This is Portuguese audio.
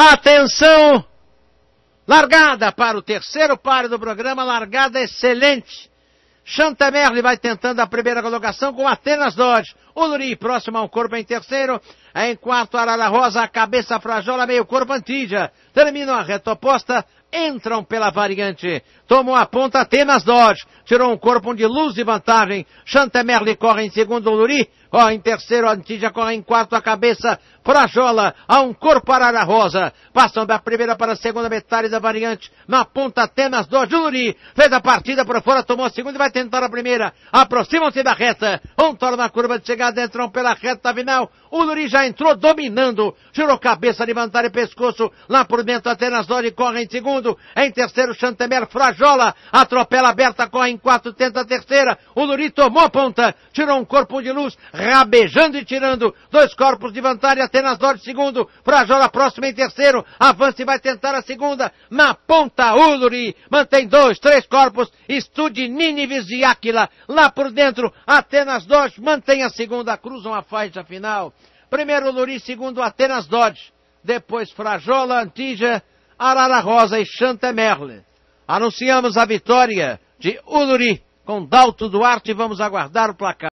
Atenção! Largada para o terceiro páreo do programa, largada excelente. Chantemerle vai tentando a primeira colocação com Atenas Dodge. O Luri próximo ao corpo em terceiro. Em quarto, Arara Rosa, cabeça frajola, meio corpo Antídia. Terminam a reta oposta, entram pela variante. Tomou a ponta Atenas Dodge. Tirou um corpo de luz de vantagem. Chantemerle corre em segundo, Luri. Corre em terceiro, Antídia corre em quarto, a cabeça Frajola, a um corpo Arara Rosa. Passam da primeira para a segunda metade da variante. Na ponta Atenas Dodge, Luri. Fez a partida por fora, tomou a segunda e vai tentar a primeira. Aproximam-se da reta. Um torna a curva de chegada, entram pela reta final. O Luri já entrou dominando. Tirou cabeça, levantar e pescoço. Lá por dentro, Atenas Dodge corre em segundo. Em terceiro, Chantemer Frajola. Atropela aberta, corre em quarto, tenta a terceira. O Luri tomou a ponta. Tirou um corpo de luz, rabejando e tirando. Dois corpos de vantagem, Atenas Dodge segundo. Frajola próximo em terceiro. Avança e vai tentar a segunda. Na ponta, Uluri. Mantém dois, três corpos. Estude Nínives e Áquila. Lá por dentro, Atenas Dodge mantém a segunda. Cruzam a faixa final. Primeiro Luri, segundo Atenas Dodge. Depois Frajola, Antígia, Arara Rosa e Chantemerle. Anunciamos a vitória de Uluri com Dalto Duarte e vamos aguardar o placar.